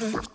lover.